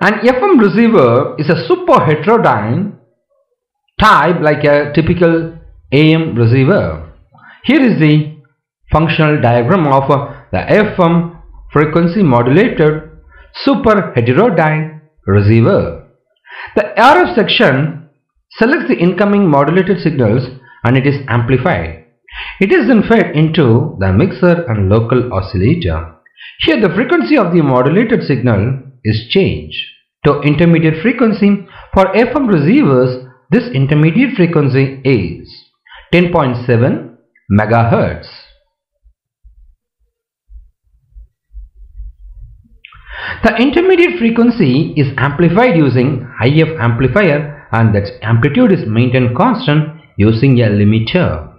An FM receiver is a super heterodyne type like a typical AM receiver. Here is the functional diagram of uh, the FM frequency modulated super heterodyne receiver. The RF section selects the incoming modulated signals and it is amplified. It is then fed into the mixer and local oscillator. Here the frequency of the modulated signal is changed to intermediate frequency. For FM receivers, this intermediate frequency is 10.7 megahertz. The intermediate frequency is amplified using IF amplifier and that amplitude is maintained constant using a limiter.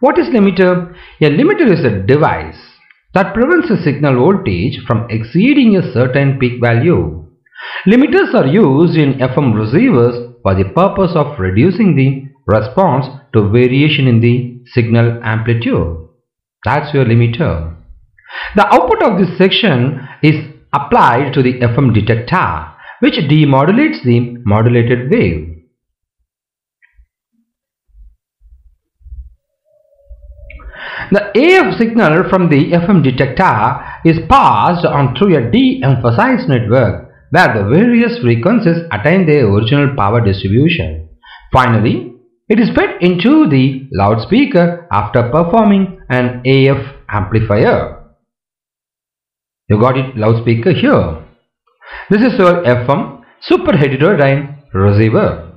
What is limiter? A limiter is a device that prevents a signal voltage from exceeding a certain peak value. Limiters are used in FM receivers for the purpose of reducing the response to variation in the signal amplitude. That's your limiter. The output of this section is applied to the FM detector which demodulates the modulated wave. The AF signal from the FM detector is passed on through a de-emphasized network where the various frequencies attain their original power distribution. Finally, it is fed into the loudspeaker after performing an AF amplifier. You got it loudspeaker here. This is your FM super heterodyne receiver.